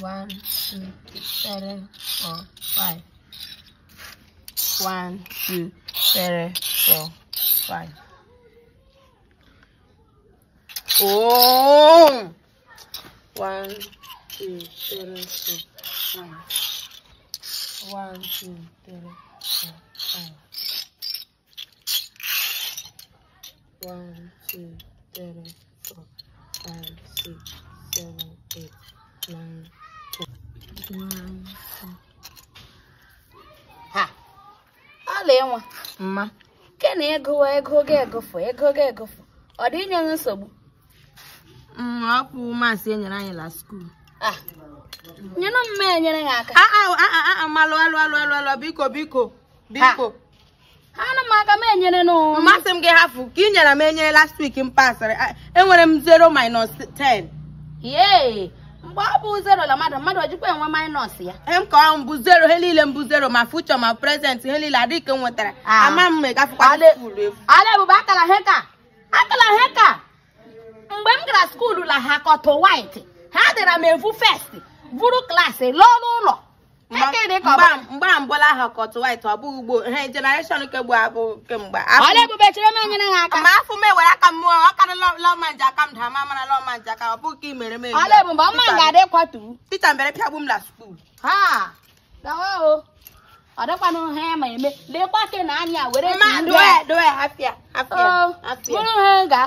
One, two, three, four, five. One, two, three, four, five. Oh! One, two, three, four, five. One, two, three, four, five. One, two, three, four, five, six, seven, eight. ọla ịnwa mma ke na ịgụwa ego gị egofu ego gị egofu ọ dị inye nsogbu mm, ọkwụ maasị enyere anyị la skuul ah. nyere m enyere ya aka amalụ alụ alụ alụ alụ biko biko biko ana m aka m enyere n'ụwa asị m gị hafụ ka ị nyere m enyere last week m enwere m 0 minus 10 mgbe ọ bụ zero la mmadụ mmadụ ojikwa enwe minus ya e m kọọ mbụ zero ihe niile mbụ zero ma fuchọ ma prezent ihe niile adịghị ka nwetara ah. ama m gafekwa ala ebube akala heka akala heka mgbe m gara skuulu la ha kọtụ white ha dịra m evu fest buru klaasị lụọ n'ụlọ mgbara mbụla ha kọt ọ bụghị ugbo ha generation kegbu abụ kemgbe ma m ewere aka mmụọ ọ karị lọmanji aka m dara ma mara lọmanji aka ọ bụghị ka ị mere mere tita mbere pịagbu m na skuul ọ dịkwana ha ma eme lekwa ke na anya were bụrụ ha ga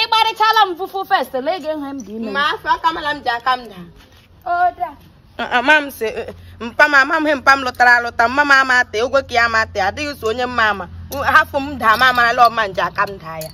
ịgbarịchala m fest lee ga m dị ime ama m mpa m ama he mpa m lụtara alụta mma m ama ate ogwe ka ya ma ate adịghị so onye mma ama hafụ m daa ma amarala ọma nje aka m daa ya